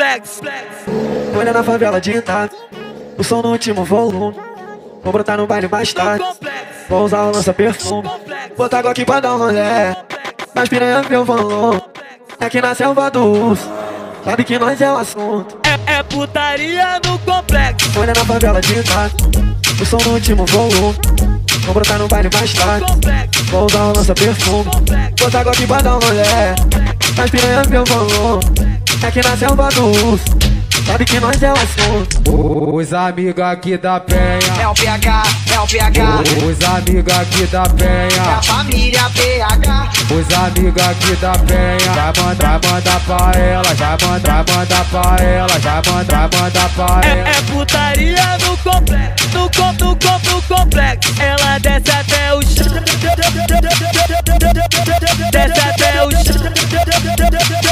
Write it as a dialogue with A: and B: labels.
A: complexo.
B: Olha na favela de o som no último volume. Vou brotar no baile mais tarde, vou usar o lança perfume. Botar água aqui pra dar um rolé, nas piranha meu valor. Aqui na selva do urso, sabe que nós é o assunto.
A: É, é putaria no complexo.
B: Olha na favela de o som no último volume. Vou brotar no baile mais tarde, vou usar o lança perfume.
A: complexo.
B: Botar água aqui pra dar um rolé, nas piranha meu valor. Aqui na selva do urso, sabe que nós é o assunto.
C: Os amigos aqui da penha,
D: É o PH, é o PH,
C: os amigos aqui da
D: é a
C: penha,
D: família PH.
C: os amigos aqui da penha. Já manda, manda pra ela, já manda, manda pra ela, já manda, manda pra
A: É,
C: ela.
A: é putaria no complexo, no com, no com, no complexo. Ela desce até o chão. Desce até o chão.